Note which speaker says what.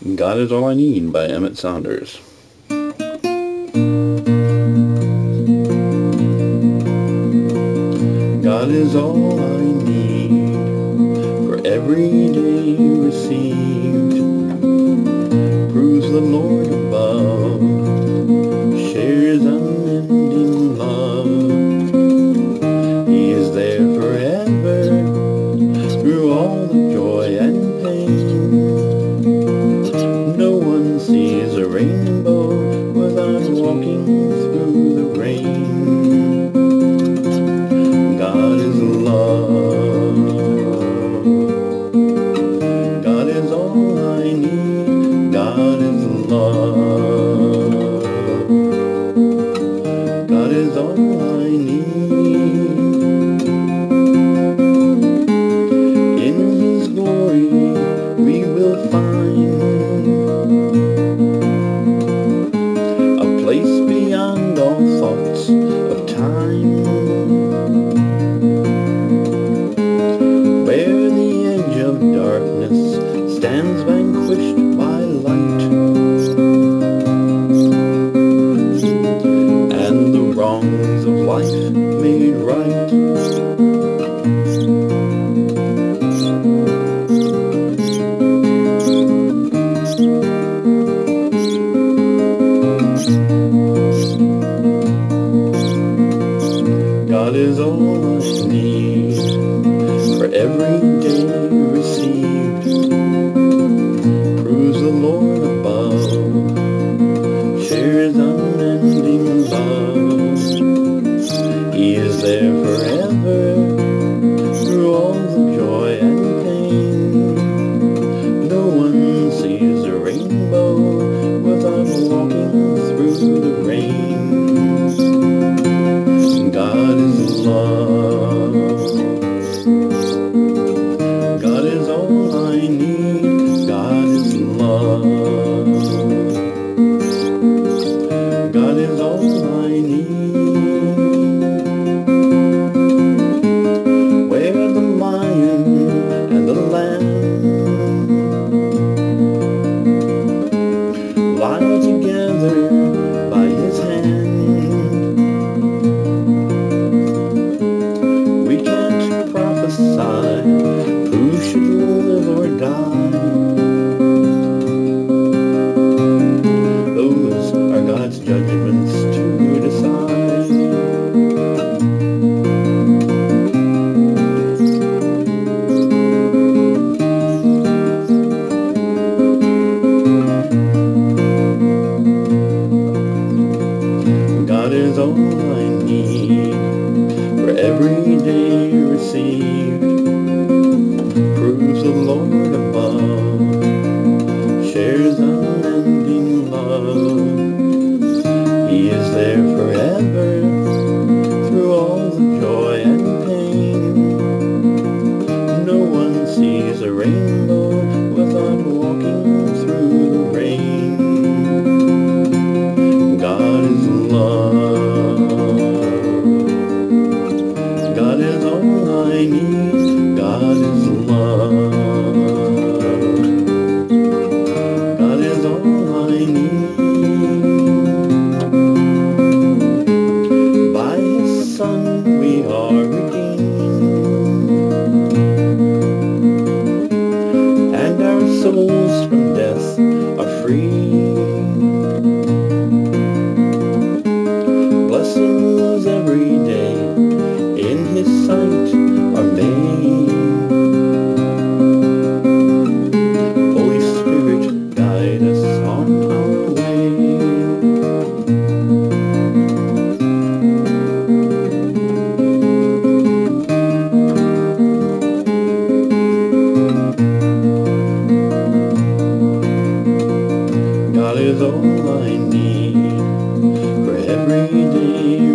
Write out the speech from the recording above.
Speaker 1: God is All I Need by Emmett Saunders. God is all I need for every day received. Proves the Lord is all I need. made right. God is all I need for every day. judgment. souls from death. lady.